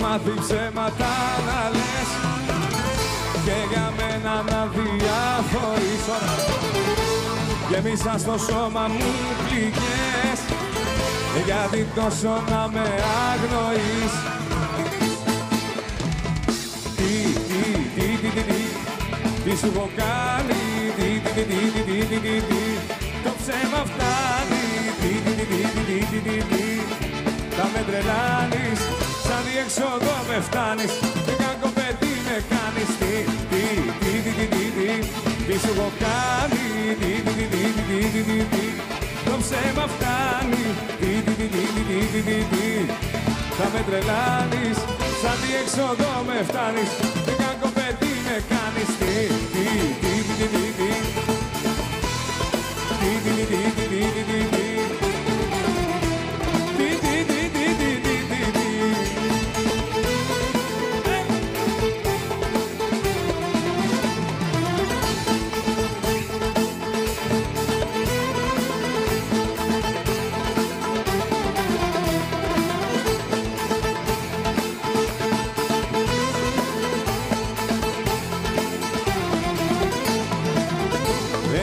μάθει ψέματα να λες και για μένα να διάφορεις Γεμίσα στο σώμα μου πληγές γιατί τόσο να με αγνοείς Τι, τι, τι, τι, τι, τι, τι σου έχω κάνει Τι, τι, τι, τι, τι, τι, τι, τι, το ψέμα φτάνει Τι, τι, τι, τι, τι, τι, τι, τι, θα με τρελάνεις σαν διέξοδο με φτάνεις Τι κακό παιδί με κάνεις Τι, τι, τι, τι, τι, τι, τι Τι σου έχω κάνει Τι, τι, τι, τι, τι, τι, τι, τι Το ψέμα φτάνει Τι, τι, τι, τι, τι, τι, τι, τι, Θα με τρελάνεις Σαν διέξοδο με φτάνεις Τι κακό παιδί με κάνεις Τι, τι, τι, τι, τι, τι, τι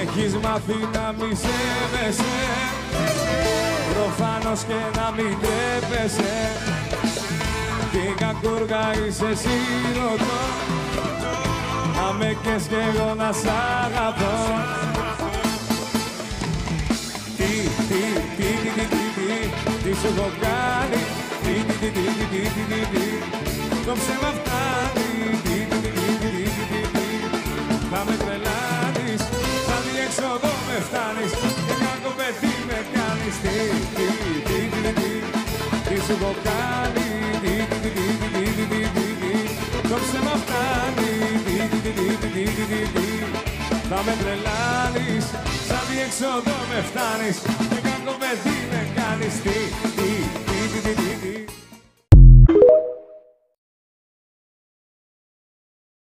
Έχεις μάθει να μη σέβεσαι Προφανώς και να μην τρέπεσαι Τι κακούργα είσαι εσύ ρωτώ Να με κες κι εγώ να σ' αγαπώ Τι, τι, τι, τι, τι, τι, τι, τι σου έχω κάνει Τι, τι, τι, τι, τι, τι, τι, τι, τι, το ψέμα φτάνει σαν διέξοδο με φτάνεις και κακό παιδί με κάνεις Τι, τι, τι, τι, τι, τι, τι σου έχω κάνει Τι, τι, τι, τι, τι, τι, τι, τι, τι, το ψέμα φτάνει Τι, τι, τι, τι, τι, τι, τι, τι, θα με τρελάνεις σαν διέξοδο με φτάνεις και κακό παιδί με κάνεις Τι, τι, τι, τι, τι, τι,